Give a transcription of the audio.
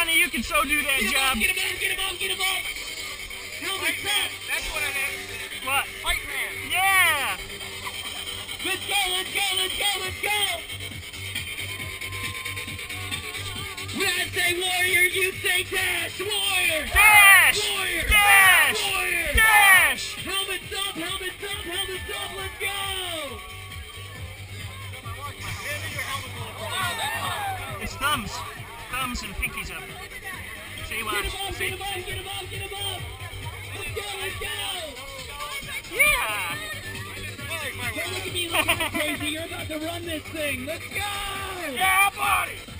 can so do that Get job. get him up, get him up, get him up. Helmet set. That's what it is. What? Fight man. Yeah! Let's go, let's go, let's go, let's go. When I say warrior, you say dash. Warrior. Dash! Warrior. Dash! Warrior. Dash! Helmets up, helmets up, helmets up, let's go! His thumbs. Thumbs and pinkies up. See, Get watch. See? get up, get up, get up! Let's go, let's go! Yeah! Don't look at me like crazy, you're about to run this thing, let's go! Yeah, buddy.